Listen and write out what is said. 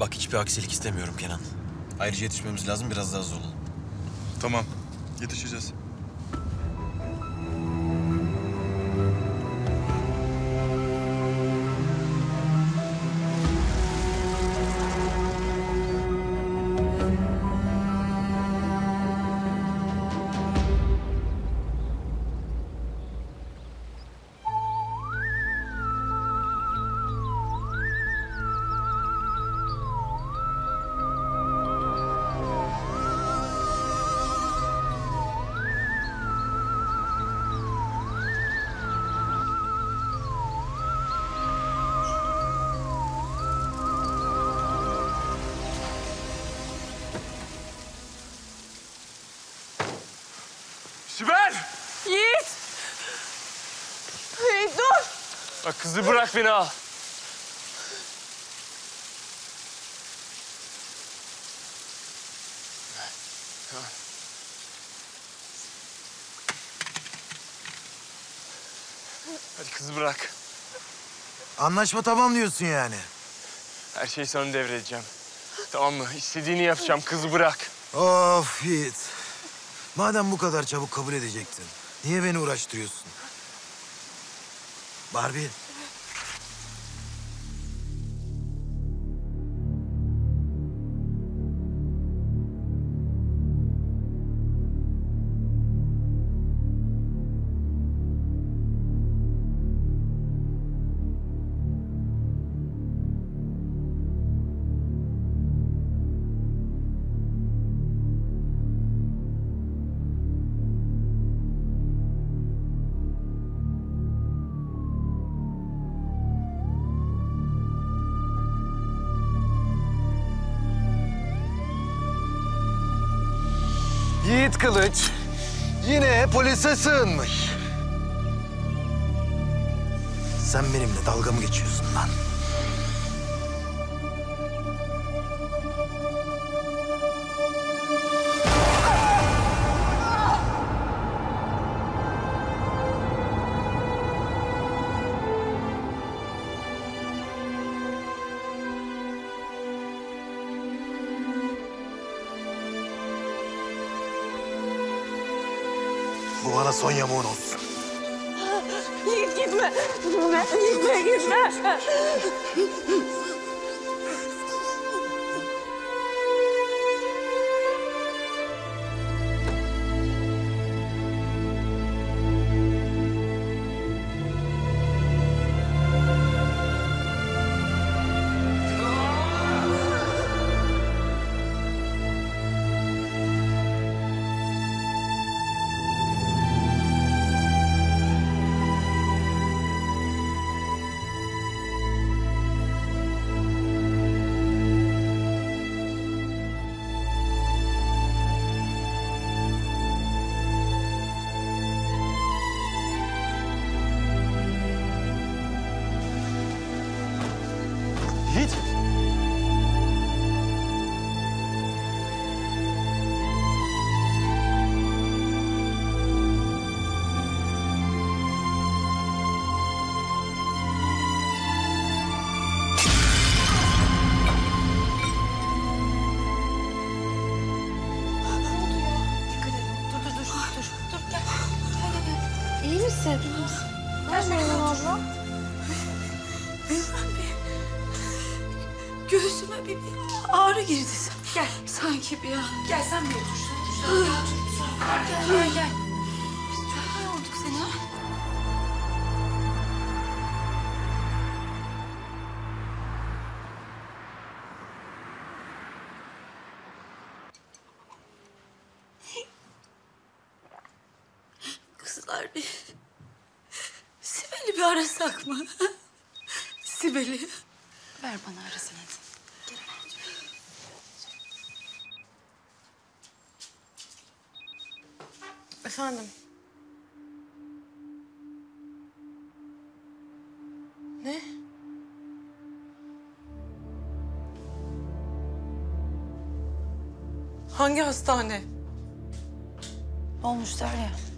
Bak hiçbir aksilik istemiyorum Kenan. Ayrıca yetişmemiz lazım biraz daha hızlı. Tamam. Yetişeceğiz. Sibel! Yiğit! Yiğit dur! Bak kızı bırak beni al. Hadi kızı bırak. Anlaşma tamam diyorsun yani. Her şeyi sana devredeceğim. Tamam mı? İstediğini yapacağım. Kızı bırak. Of Yiğit. Madem bu kadar çabuk kabul edecektin, niye beni uğraştırıyorsun? Barbie, Yiğit Kılıç yine polise sığınmış. Sen benimle dalga mı geçiyorsun lan? Bu bana son yamuğun olsun. Gitme! Gitme, gitme, gitme! Misin? Gel Meryem abla. Ben bir... Göğsüme bir, bir ağrı girdi. Gel. Sanki bir an. Gel sen bir otur. Sen otur. Gel, gel, gel. Kızlar bir... Sibel'i bir arasak mı? Sibel'i. Ver bana arasın hadi. Efendim? Ne? Hangi hastane? Olmuşlar ya.